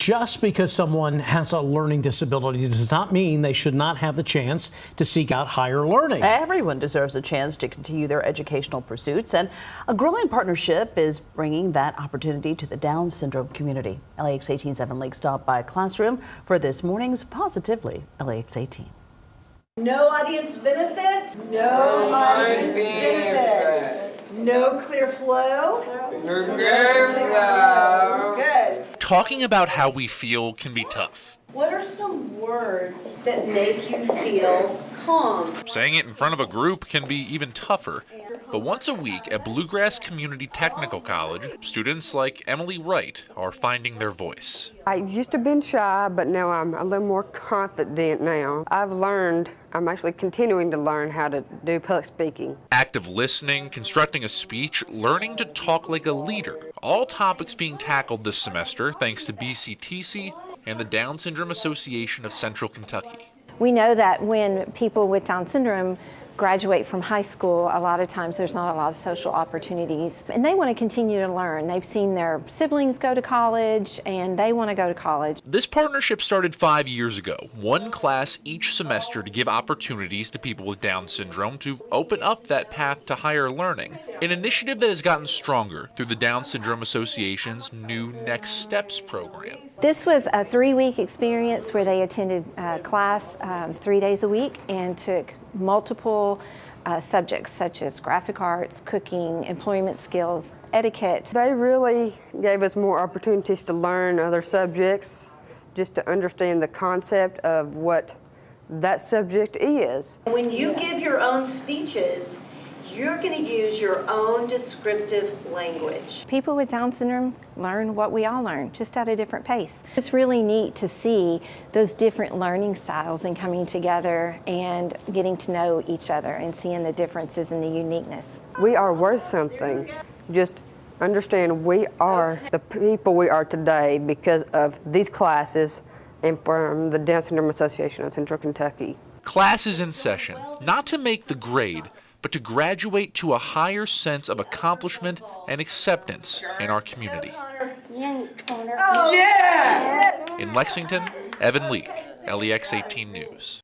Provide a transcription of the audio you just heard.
Just because someone has a learning disability does not mean they should not have the chance to seek out higher learning. Everyone deserves a chance to continue their educational pursuits, and a growing partnership is bringing that opportunity to the Down syndrome community. LEX 18's Evan Leake stopped by a classroom for this morning's Positively LEX 18. No audience benefit. No audience benefit. No clear flow. Clear flow. Good. Talking about how we feel can be tough. What are some words that make you feel calm? Saying it in front of a group can be even tougher. But once a week at Bluegrass Community Technical College, students like Emily Wright are finding their voice. I used to be shy, but now I'm a little more confident now. I've learned, I'm actually continuing to learn how to do public speaking. Active listening, constructing a speech, learning to talk like a leader. All topics being tackled this semester thanks to BCTC and the Down Syndrome Association of Central Kentucky. We know that when people with Down syndrome graduate from high school, a lot of times there's not a lot of social opportunities. And they want to continue to learn. They've seen their siblings go to college and they want to go to college. This partnership started five years ago, one class each semester to give opportunities to people with Down syndrome to open up that path to higher learning. An initiative that has gotten stronger through the Down Syndrome Association's new Next Steps program. This was a three week experience where they attended uh, class um, three days a week and took multiple uh, subjects such as graphic arts, cooking, employment skills, etiquette. They really gave us more opportunities to learn other subjects, just to understand the concept of what that subject is. When you give your own speeches, you're going to use your own descriptive language. People with Down syndrome learn what we all learn, just at a different pace. It's really neat to see those different learning styles and coming together and getting to know each other and seeing the differences and the uniqueness. We are worth something. Just understand we are the people we are today because of these classes and from the Down Syndrome Association of Central Kentucky. Class is in session, not to make the grade, but to graduate to a higher sense of accomplishment and acceptance in our community. Oh, yeah! In Lexington, Evan Leake, LEX 18 News.